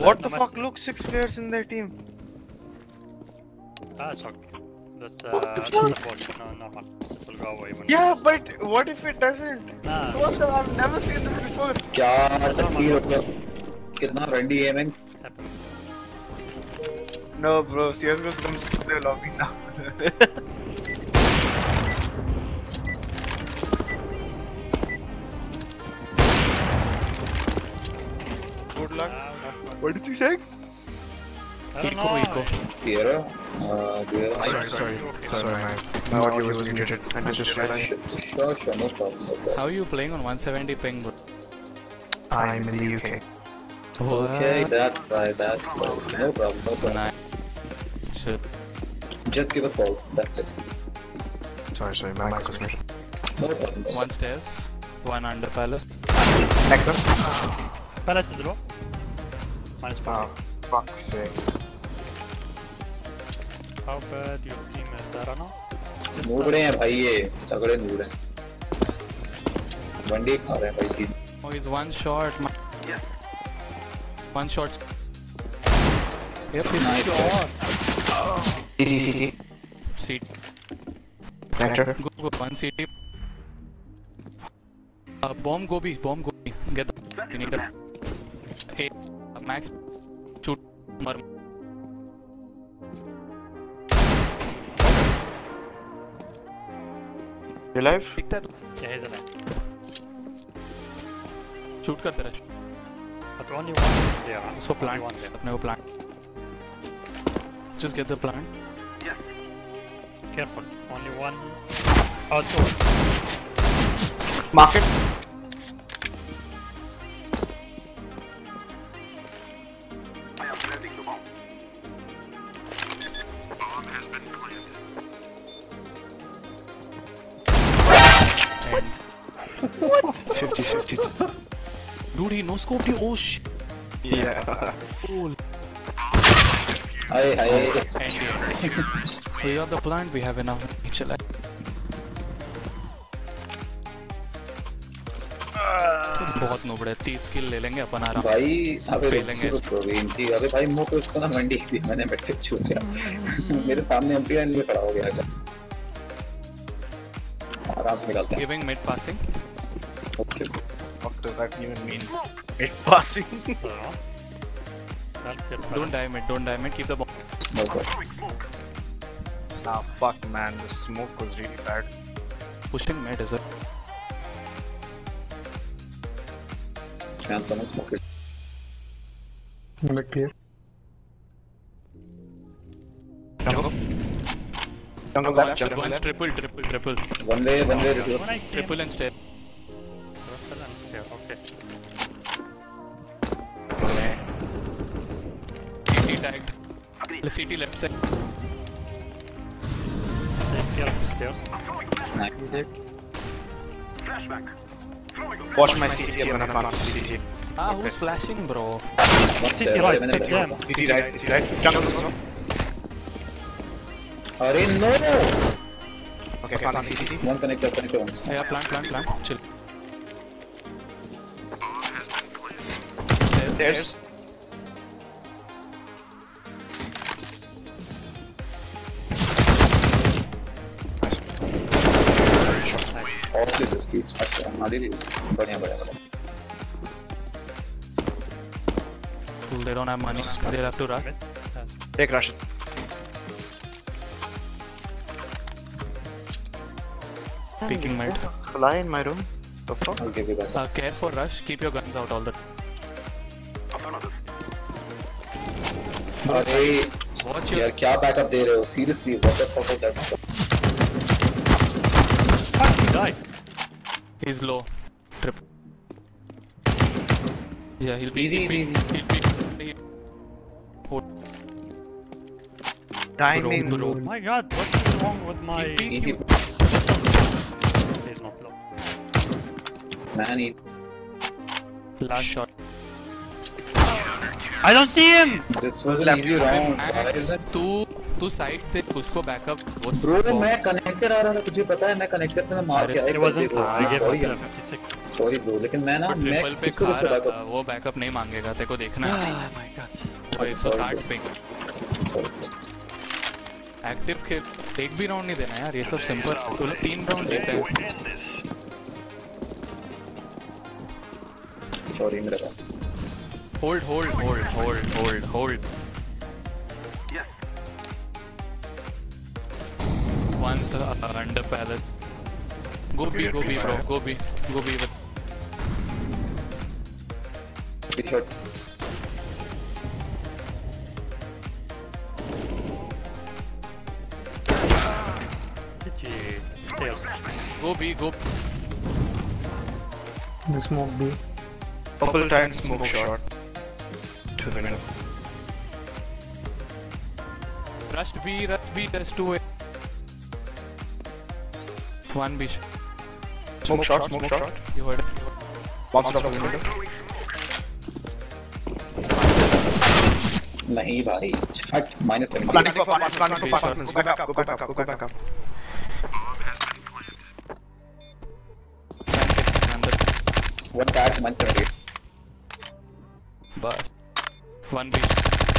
What the fuck? Look, six players in their team. Ah, it's okay. That's uh, that's a bot. No, normal. It will go away when. Yeah, but what if it doesn't? Nah. What the? I've never seen this before. क्या टक्की मतलब कितना रंडी aiming Happen. No, bro. CSGO comes to the lobby now. Good luck. What did you say? I don't Eco, know. eco. Sierra uh, do you have a? Sorry, sorry. Sorry, my, my audio was muted. I just realized. Sure, sure, no problem. How are you playing on 170 ping, bro? I'm in the UK. Okay, that's why, that's why. No problem, no problem. Nice. Shit. Just give us calls, that's it. Sorry, sorry, my mic was muted. No problem. One stairs, one under palace. Nectar? Palace is low. Minus Oh, one. fuck's sake. How bad your team is? I don't know. Just नूबड़े हैं भाई ये तगड़े नूबड़े हैं वनडी खा रहे हैं भाई तीन Oh, he's one shot. ma- One shot. Yep, he's Nice, shot. CT, CT. Seat. Nectar. Go, go. One CT. Uh, bomb go B. Bomb go B. Get the. You need a. Hey, uh, Max. Shoot. Mar. You live? Pick that. Yeah, he's alive. Shoot कर तेरा. But only one there. huh? So Only plant. one there. अपने को plant. Just get the plant. Careful. Only one. Also. Market. Dude, he no scoped you. Oh shit. Yeah. Cool. Hi And we have the plant. We have enough. Chill. बहुत नोबड़े तीस किल ले लेंगे अपन आराम भाई अबे रुक रुक इनकी अबे भाई मुँह पे उसको ना मंडी थी मैंने बैठ के छू लिया मेरे सामने एमपी एन खड़ा हो गया आराम से निकलते हैं giving mid passing okay What does that even mean? Mid passing? don't die mid, don't die mid, keep the bomb. Ah fuck man, the smoke was really bad. Pushing mid is it? And someone smoked it. Mid clear. Jungle. Jungle left, jungle left. Triple, triple, triple. One way, one way. Triple and step. Triple and step Russell and Stair. Okay. सीटी tagged सीटी left side Take care of the stairs. Watch my CT, I'm gonna plant for CT. ah who's flashing bro City right. मैंने Take बैठा them. था। CT right, CT right. Jungle also. अरे no Okay, planting CT. One connector connector one yeah plant plant plant chill Stairs. Of the skis अच्छा आधी ली बढ़िया बढ़िया बढ़िया Cool, they don't have money they'll have to rush Take Russian. peeking mid Fly in my room. The fuck? I'll give you that uh, care for rush keep your guns out all the अरे watch your यार क्या backup दे रहे हो seriously what the fuck is that Fuck, he died. he's low trip yeah he'll be Easy, he'll be, easy, he'll be, he'll oh, Timing. bro. My god, what is wrong with my... He easy He's not low. Man is last shot I don't see him! This was an easy round. तू तू side से उसको backup वो Bro, मैं connector आ रहा था तुझे पता है मैं कनेक्टर से मैं मार के It wasn't. I gave sorry up to 56. Sorry bro लेकिन मैं ना मैं किसको रहा बैकअप वो बैकअप नहीं मांगेगा तेरे को देखना है Oh my god. और 160 पिंग एक्टिव खेल एक भी राउंड नहीं देना यार ये सब सिंपल तू लोग तीन राउंड देते हैं सॉरी मेरा Hold, hold, hold, hold, hold, hold. Yes. Once uh, under palace. Go B, go B, bro. Go B, go B. Be shot. Go B, go. The smoke B. Couple time smoke, smoke shot. shot. to the middle. Rush B, rush B, there's two A. One B. Smoke, smoke shot, shot, smoke shot. shot. You heard it. One shot from the window. नहीं भाई फट minus seven planning को planning को planning को planning को back up को back up को back up one guy, one seventy. But One Bish,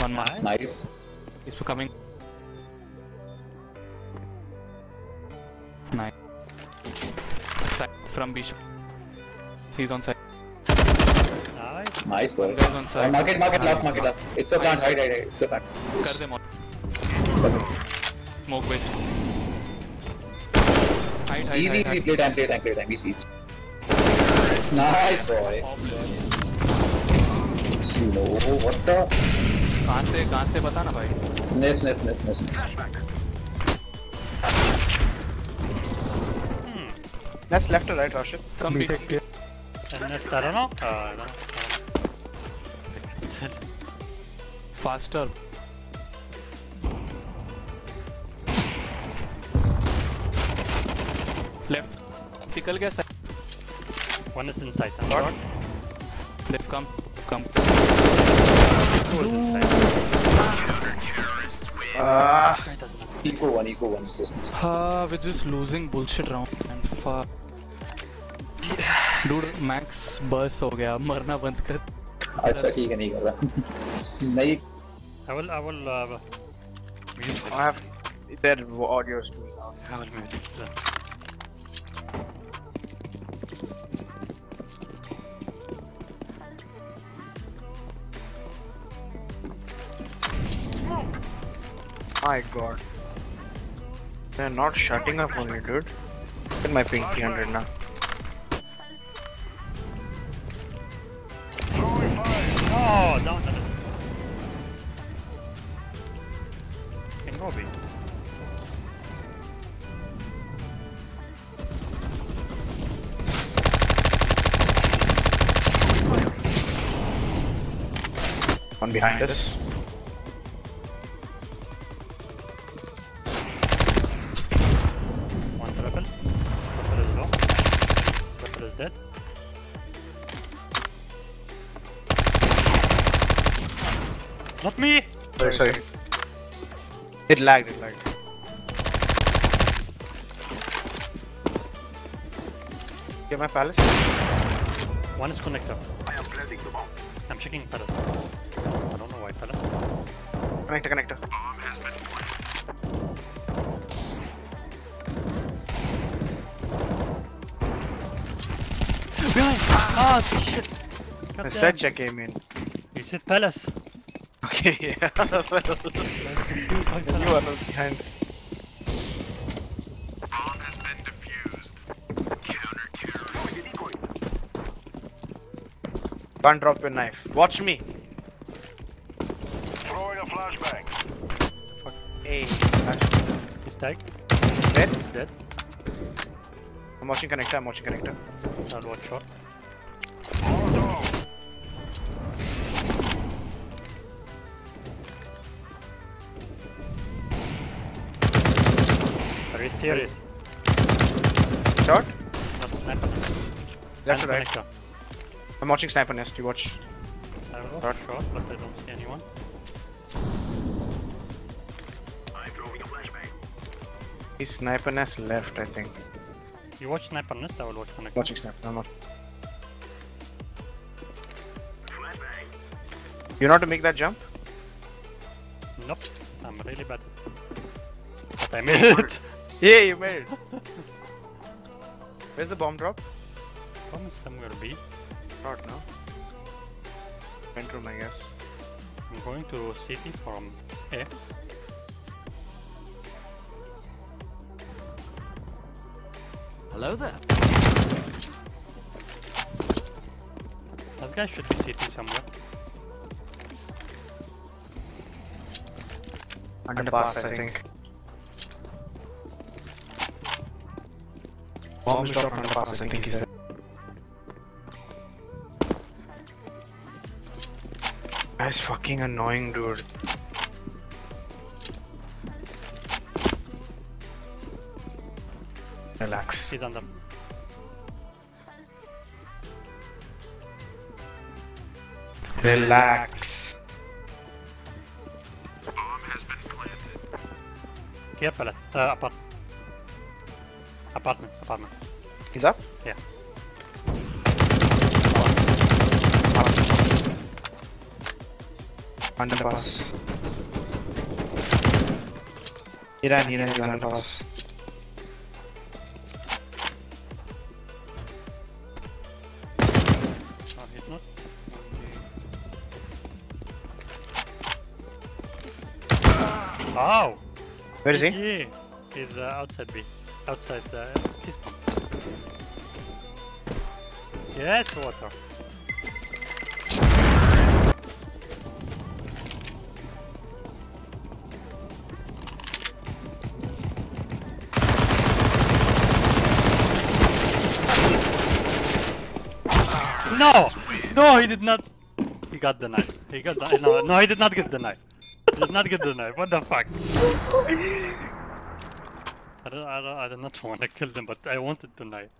One mark. Nice. He's coming. Nice. Side from Bishop. He's on side. Nice. Nice, bro. Guys on side. Market, market, last market, last. It's so plant. Right, right, hide. It's so plant. Kar them all. Smoke with. Hide, hide, easy, hide, easy. Hide. Play time, play time, play time. Easy, easy. Nice, boy. Oh, no what the कहाँ से कहाँ से बता ना भाई Nice, nice, nice, nice, nice. That's left or right, Rashid? Come B भी I don't know. Uh, I don't know. faster left निकल गया side One is inside. I'm Shot. short. left come come Is. Ah, have Eco one, eco one, uh, we're just losing bullshit round and fuck dude max बस हो गया मरना बंद कर अच्छा ठीक है नहीं कर रहा नहीं I will, I will, uh, I have their audios too. I will mute it. My god. They're not shutting up on me, dude. Look at my ping 300 now. Oh, no, no, no. Can go be. One behind us. Not me! Sorry, sorry. It lagged, it lagged. Get my palace. One is connector. I'm planting the bomb. I'm checking palace. I don't know why palace. Connector, connector. Behind! Ah, shit! God I damn. said check came in. You said palace. Okay, yeah. you are not behind. Bomb has been defused. Counter terror. Can't drop your knife. Watch me. Throwing a flashbang. Fuck. Hey, He's tagged. dead. Dead. I'm watching connector. I'm watching connector. I'll watch shot. Are you serious? Shot. Not sniper. Left And or right. connector. I'm watching sniper nest. You watch. I will was Right. short, but I don't see anyone. He's sniper nest left, I think. You watch Sniper Nest, I will watch Connect. Watching sniper. I'm not. You know how to make that jump? Nope, I'm really bad. But I made it! Yeah, you made it. Where's the bomb drop? Bomb is somewhere B. Not now. Vent room, I guess. I'm going to city from A. Hello there. This guy should be city somewhere. Underpass, I think. Bomb is dropped underpass, I think he's there. That's fucking annoying, dude. Relax. He's on them. Relax. Here, palace. Uh, apart. Apartment, apartment. He's up? Yeah. Underpass. He ran, he ran, he's underpass. Oh. Oh! Where is he? Yeah, he's uh, outside B. Outside uh, his pump. Yes, water. No! No, he did not. He got the knife. He got the no, no, he did not get the knife. He did not get the knife. What the fuck? I don't, I don't, I do not want to kill them, but I wanted the knife.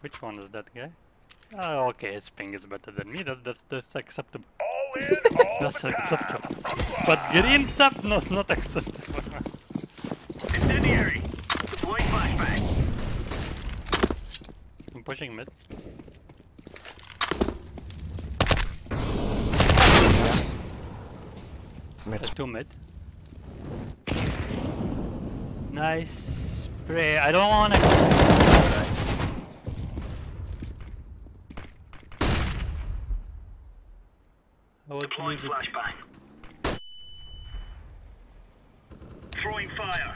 Which one is that guy? Oh, okay, his ping is better than me. That's that's, that's acceptable. All in, all That's acceptable. But green stuff, no, it's not acceptable. Incendiary. Deploying flashbang. I'm pushing mid. Mid. There's two mid. Nice spray. I don't wanna. I want Deploying flashbang. Throwing fire.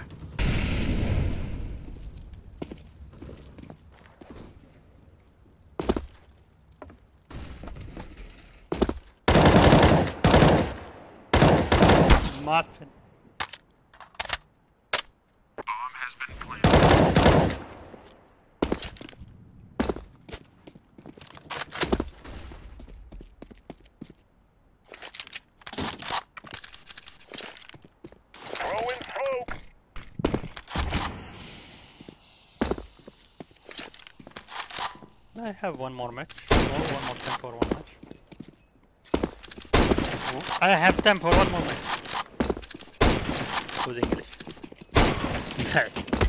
Smoke. I have one more match. Oh, one more time for one match. I have time for one more match. Good English. Nice.